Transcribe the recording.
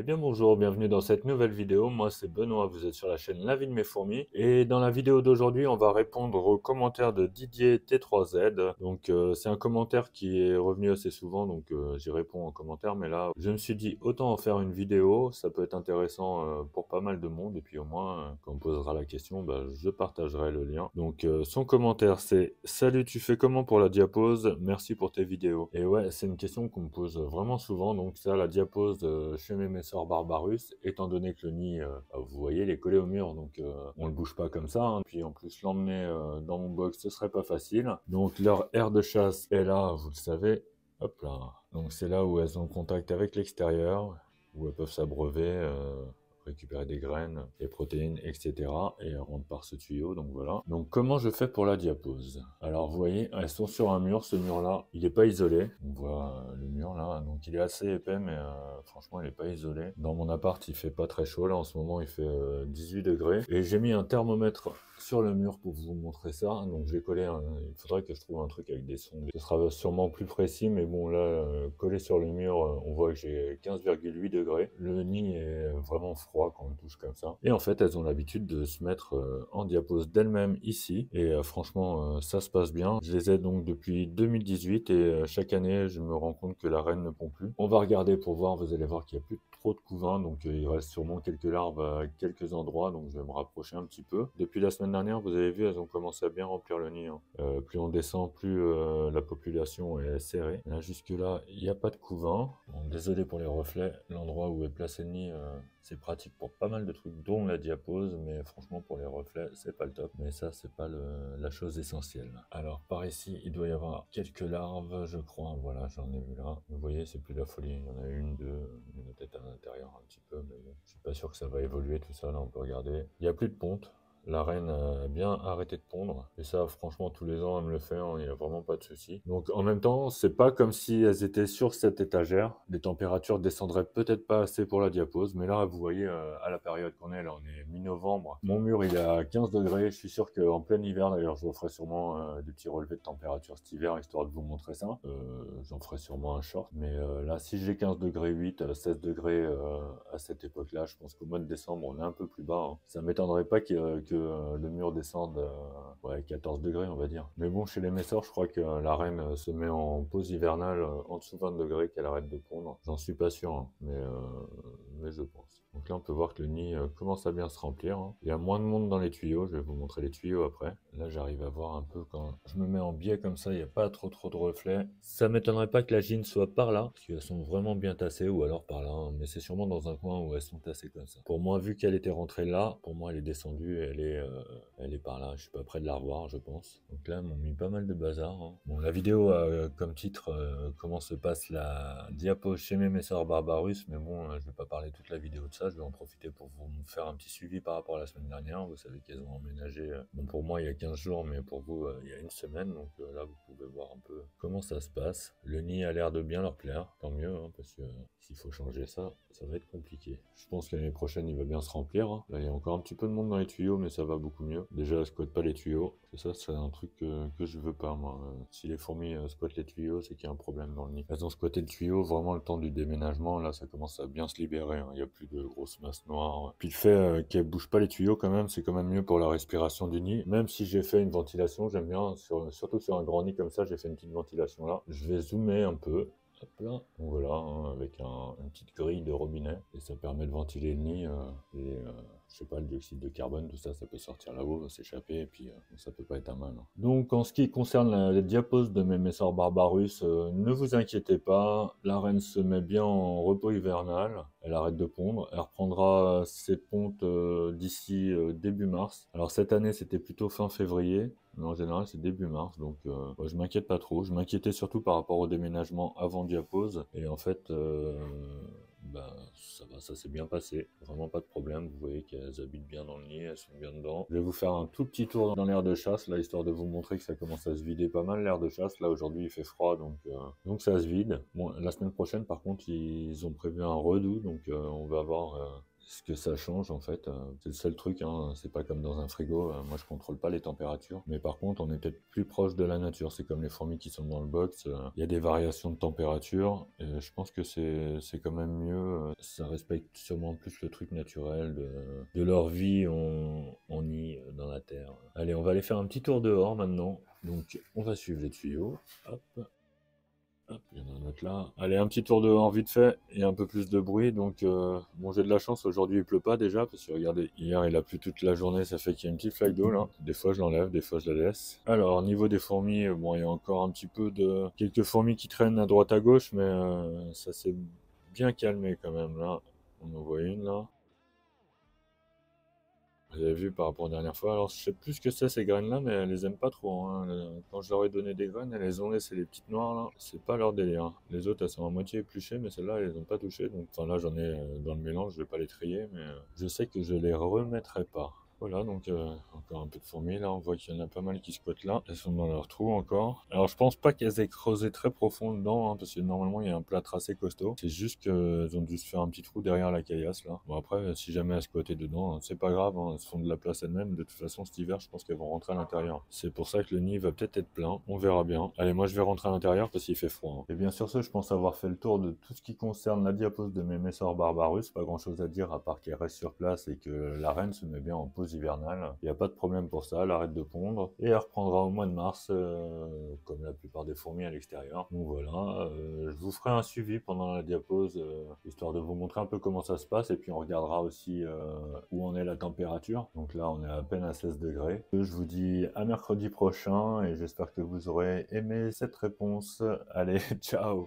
Eh bien bonjour, bienvenue dans cette nouvelle vidéo. Moi c'est Benoît, vous êtes sur la chaîne La vie de mes fourmis. Et dans la vidéo d'aujourd'hui, on va répondre aux commentaires de Didier T3Z. Donc euh, c'est un commentaire qui est revenu assez souvent, donc euh, j'y réponds en commentaire. Mais là, je me suis dit autant en faire une vidéo, ça peut être intéressant euh, pour pas mal de monde. Et puis au moins, quand on posera la question, bah, je partagerai le lien. Donc son commentaire c'est « Salut, tu fais comment pour la diapose Merci pour tes vidéos. » Et ouais, c'est une question qu'on me pose vraiment souvent. Donc ça, la diapose chez mes Barbarus, étant donné que le nid, euh, bah, vous voyez, il est collé au mur, donc euh, on le bouge pas comme ça. Hein. Puis en plus, l'emmener euh, dans mon box, ce serait pas facile. Donc leur aire de chasse est là, vous le savez. Hop là. Donc c'est là où elles ont contact avec l'extérieur, où elles peuvent s'abreuver récupérer des graines, des protéines, etc. Et rentre par ce tuyau, donc voilà. Donc comment je fais pour la diapose? Alors vous voyez, elles sont sur un mur, ce mur-là, il n'est pas isolé. On voit le mur donc il est assez épais, mais euh, franchement il n'est pas isolé. Dans mon appart, il fait pas très chaud, là en ce moment il fait 18 euh, degrés. Et j'ai mis un thermomètre sur le mur pour vous montrer ça. Donc j'ai collé, un... il faudrait que je trouve un truc avec des sons. Ce sera sûrement plus précis, mais bon là, euh, collé sur le mur, on voit que j'ai 15,8 degrés. Le nid est vraiment froid quand on touche comme ça. Et en fait, elles ont l'habitude de se mettre en diapose d'elles-mêmes ici. Et franchement, ça se passe bien. Je les ai donc depuis 2018 et chaque année, je me rends compte que la reine On va regarder pour voir, vous allez voir qu'il n'y a plus trop de couvains, donc il reste sûrement quelques larves à quelques endroits, donc je vais me rapprocher un petit peu. Depuis la semaine dernière, vous avez vu, elles ont commencé à bien remplir le nid. Hein. plus on descend, plus la population est serrée. Là, jusque là, il n'y a pas de couvain. désolé pour les reflets, l'endroit où est placé le nid, c'est pratique pour pas mal de trucs, dont la diapose, mais franchement pour les reflets, c'est pas le top. Mais ça, c'est pas la chose essentielle. Alors par ici, il doit y avoir quelques larves, je crois. Voilà, j'en ai vu là. Vous voyez, c'est plus la folie. Il y en a une, deux, il peut-être à l'intérieur un petit peu, mais je suis pas sûr que ça va évoluer tout ça. Là, on peut regarder. Il n'y a plus de ponte la reine a bien arrêté de pondre. Et ça, franchement, tous les ans, elle me le fait, hein, il n'y a vraiment pas de souci. Donc, en même temps, c'est pas comme si elles étaient sur cette étagère. Les températures descendraient peut-être pas assez pour la diapose. Mais là, vous voyez, euh, à la période qu'on est, là, on est mi-novembre. Mon mur, il est à 15 degrés. Je suis sûr qu'en plein hiver, d'ailleurs, je vous ferai sûrement euh, des petits relevés de température cet hiver, histoire de vous montrer ça. Euh, j'en ferai sûrement un short. Mais là, si j'ai 15 degrés 8, 16 degrés à cette époque-là, je pense qu'au mois de décembre, on est un peu plus bas. Hein. Ça m'étonnerait pas euh, le mur descende à ouais, 14 degrés, on va dire. Mais bon, chez les messeurs, je crois que la reine euh, se met en pause hivernale euh, en dessous de 20 degrés qu'elle arrête de pondre. J'en suis pas sûr, hein, mais, mais je pense. Donc là, on peut voir que le nid euh, commence à bien se remplir. Hein. Il y a moins de monde dans les tuyaux. Je vais vous montrer les tuyaux après. Là, j'arrive à voir un peu quand je me mets en biais comme ça, il n'y a pas trop trop de reflets. Ça m'étonnerait pas que la gine soit par là, parce qu'elles sont vraiment bien tassées, ou alors par là. Hein. Mais c'est sûrement dans un coin où elles sont tassées comme ça. Pour moi, vu qu'elle était rentrée là, pour moi, elle est descendue. Elle est, euh, elle est par là. Je suis pas près de la revoir, je pense. Donc là, m'ont mis pas mal de bazar. Hein. Bon, la vidéo a euh, comme titre comment se passe la diapo chez mes Barbarus, mais bon, je vais pas parler toute la vidéo de ça je vais en profiter pour vous faire un petit suivi par rapport à la semaine dernière. Vous savez qu'elles ont emménagé, euh, bon pour moi il y a 15 jours, mais pour vous euh, il y a une semaine. Donc euh, là vous pouvez voir un peu comment ça se passe. Le nid a l'air de bien leur plaire, tant mieux, hein, parce que s'il faut changer ça, ça va être compliqué. Je pense que l'année prochaine il va bien se remplir. Hein. Là il y a encore un petit peu de monde dans les tuyaux, mais ça va beaucoup mieux. Déjà elles squattent pas les tuyaux. Ça c'est un truc que, que, je veux pas moi. Si les fourmis squattent les tuyaux, c'est qu'il y a un problème dans le nid. Elles ont squatté le tuyau vraiment le temps du déménagement. Là ça commence à bien se libérer. Hein. Il n'y a plus de grosse masse noire. Puis le fait euh, qu'elle bouge pas les tuyaux quand même, c'est quand même mieux pour la respiration du nid. Même si j'ai fait une ventilation, j'aime bien, surtout sur un grand nid comme ça, j'ai fait une petite ventilation là. Je vais zoomer un peu. Hop là. Voilà, hein, avec une petite grille de robinet. Et ça permet de ventiler le nid. Euh, et euh, je sais pas, le dioxyde de carbone, tout ça, ça peut sortir là-haut, s'échapper. Et puis ça peut pas être un mal. Hein. Donc en ce qui concerne les diaposes de mes Barbarus, ne vous inquiétez pas. La reine se met bien en repos hivernal. Elle arrête de pondre. Elle reprendra ses pontes d'ici début mars. Alors cette année, c'était plutôt fin février. Mais en général, c'est début mars, donc euh, je m'inquiète pas trop. Je m'inquiétais surtout par rapport au déménagement avant Diapose. Et en fait, euh, ben, ça s'est bien passé. Vraiment pas de problème. Vous voyez qu'elles habitent bien dans le nid, elles sont bien dedans. Je vais vous faire un tout petit tour dans l'air de chasse, là, histoire de vous montrer que ça commence à se vider pas mal l'air de chasse. Là, aujourd'hui, il fait froid, donc, euh, donc ça se vide. La semaine prochaine, par contre, ils ont prévu un redout, donc on va avoir ce que ça change en fait. C'est le seul truc, hein. c'est pas comme dans un frigo. Moi je contrôle pas les températures, mais par contre on est peut-être plus proche de la nature. C'est comme les fourmis qui sont dans le box. Il y a des variations de température je pense que c'est quand même mieux. Ça respecte sûrement plus le truc naturel de, leur vie en, en nid dans la terre. Allez, on va aller faire un petit tour dehors maintenant. Donc on va suivre les tuyaux. Hop il y en a un autre là. Allez, un petit tour dehors vite fait et un peu plus de bruit. Donc, euh, bon, j'ai de la chance. Aujourd'hui, il pleut pas déjà parce que regardez, hier, il a plu toute la journée. Ça fait qu'il y a une petite flaque d'eau là. Des fois, je l'enlève, des fois, je la laisse. Alors, au niveau des fourmis, euh, bon, il y a encore un petit peu de quelques fourmis qui traînent à droite à gauche, mais euh, ça s'est bien calmé quand même là. On en voit une là. Vous avez vu par rapport à la dernière fois. Alors, je sais plus ce que c'est ces graines-là, mais elles les aiment pas trop. Hein. Quand je leur ai donné des graines, elles les ont laissé les petites noires là. C'est pas leur délire. Les autres, elles sont à moitié épluchées, mais celles-là, elles les ont pas touchées. Donc, enfin là, j'en ai euh, dans le mélange. Je vais pas les trier, mais euh, je sais que je les remettrai pas. Voilà, donc euh, un peu de fourmis. Là, on voit qu'il y en a pas mal qui squattent là. Elles sont dans leur trou encore. Alors, je pense pas qu'elles aient creusé très profond dedans, hein, parce que normalement, il y a un plâtre assez costaud. C'est juste qu'elles ont dû se faire un petit trou derrière la caillasse, là. Bon, après, si jamais elles squattaient dedans, c'est pas grave. Hein, elles se font de la place elles-mêmes. De toute façon, cet hiver, je pense qu'elles vont rentrer à l'intérieur. C'est pour ça que le nid va peut-être être plein. On verra bien. Allez, moi, je vais rentrer à l'intérieur parce qu'il fait froid. Hein. Et bien sûr, ce, je pense avoir fait le tour de tout ce qui concerne la diapose de mes Messors Barbarus. Pas grand-chose à dire, à part qu'elle reste sur place et que la reine se met bien en pause hivernale a pas de problème pour ça, elle arrête de pondre et elle reprendra au mois de mars, euh, comme la plupart des fourmis à l'extérieur. Donc voilà, euh, je vous ferai un suivi pendant la diapose, euh, histoire de vous montrer un peu comment ça se passe et puis on regardera aussi où en est la température. Donc là, on est à peine à 16 degrés. Je vous dis à mercredi prochain et j'espère que vous aurez aimé cette réponse. Allez, ciao